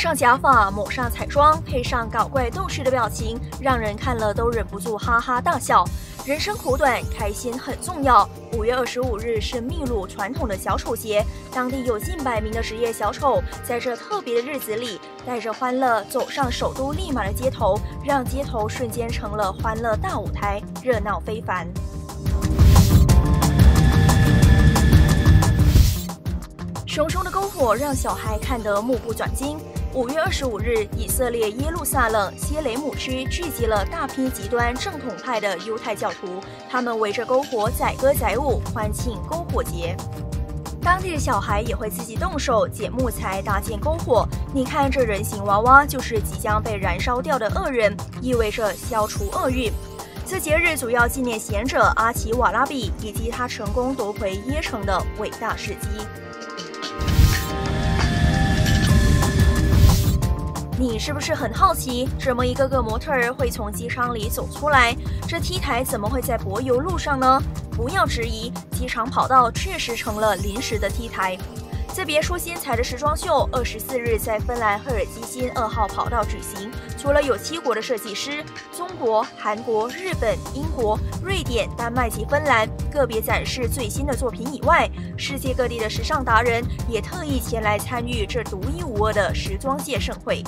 上假发，抹上彩妆，配上搞怪逗趣的表情，让人看了都忍不住哈哈大笑。人生苦短，开心很重要。五月二十五日是秘鲁传统的小丑节，当地有近百名的职业小丑，在这特别的日子里，带着欢乐走上首都利马的街头，让街头瞬间成了欢乐大舞台，热闹非凡。熊熊的篝火让小孩看得目不转睛。五月二十五日，以色列耶路撒冷谢雷姆区聚集了大批极端正统派的犹太教徒，他们围着篝火载歌载舞，欢庆篝火节。当地的小孩也会自己动手捡木材搭建篝火。你看，这人形娃娃就是即将被燃烧掉的恶人，意味着消除厄运。此节日主要纪念贤者阿奇瓦拉比以及他成功夺回耶城的伟大事迹。你是不是很好奇，这么一个个模特儿会从机舱里走出来？这 T 台怎么会在柏油路上呢？不要质疑，机场跑道确实成了临时的 T 台。在别出心裁的时装秀，二十四日在芬兰赫尔基辛二号跑道举行。除了有七国的设计师，中国、韩国、日本、英国、瑞典、丹麦及芬兰个别展示最新的作品以外，世界各地的时尚达人也特意前来参与这独一无二的时装界盛会。